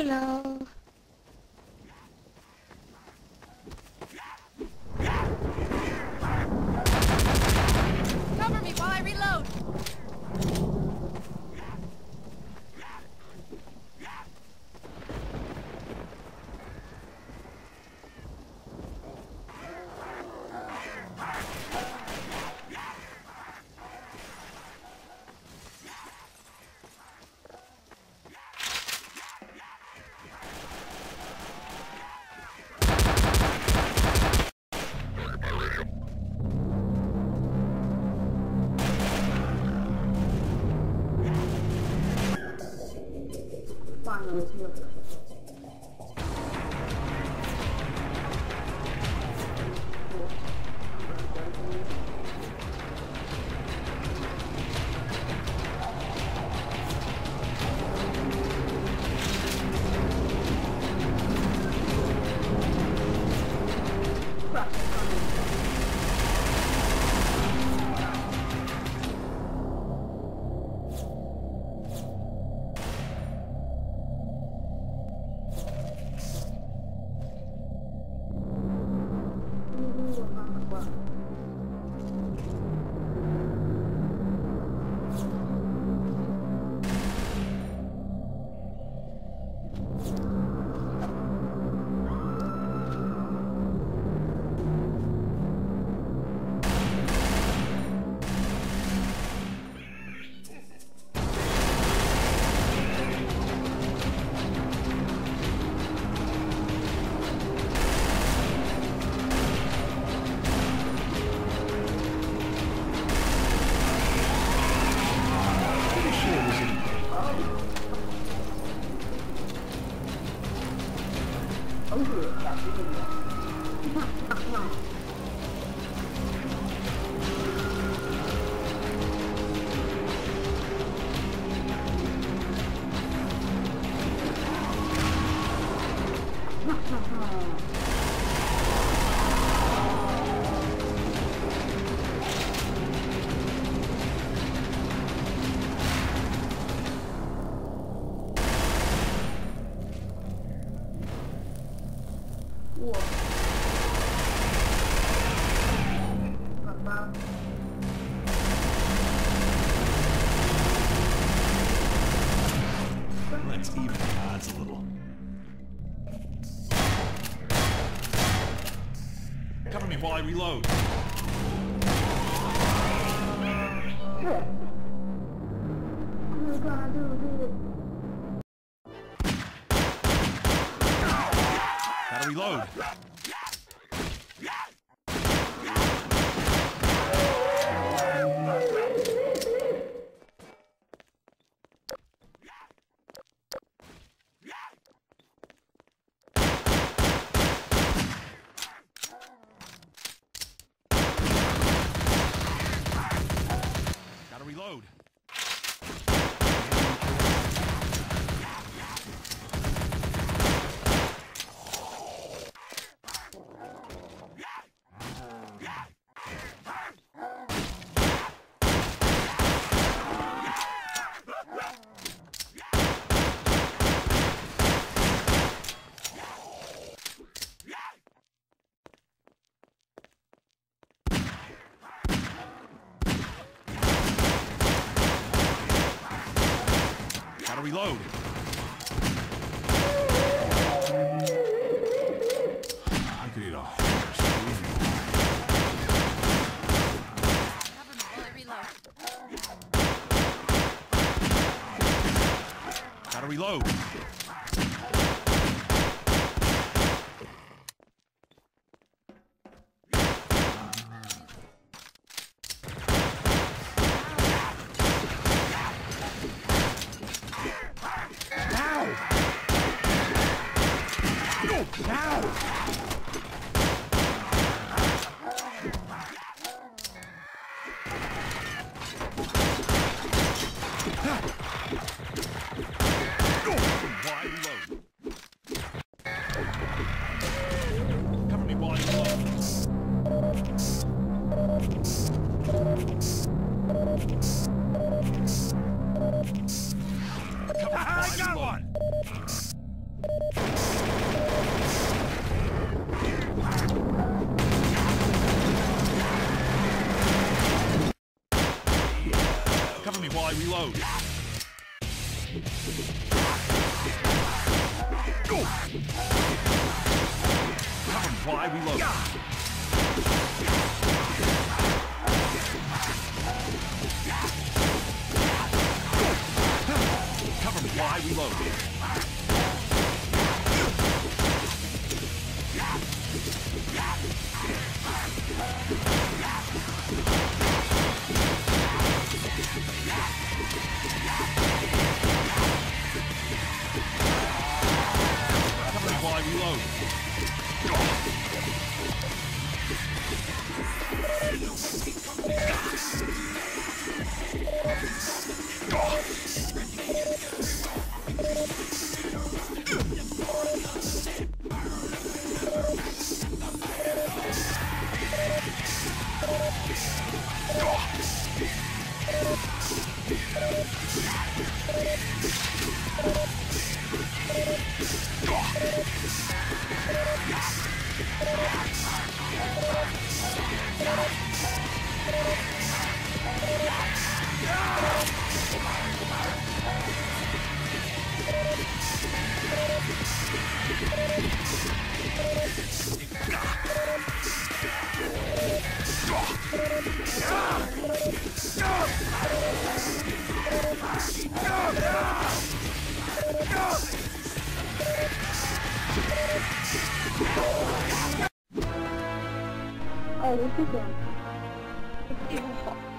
Hello. の中国 Thank you. Let's even the odds a little. Cover me while I reload. Gotta reload. Gotta reload. Gotta reload. I could eat a reload. Gotta reload. Ow! Reload. Cover me while reload. Cover I reload. 哎，我不想，我身好。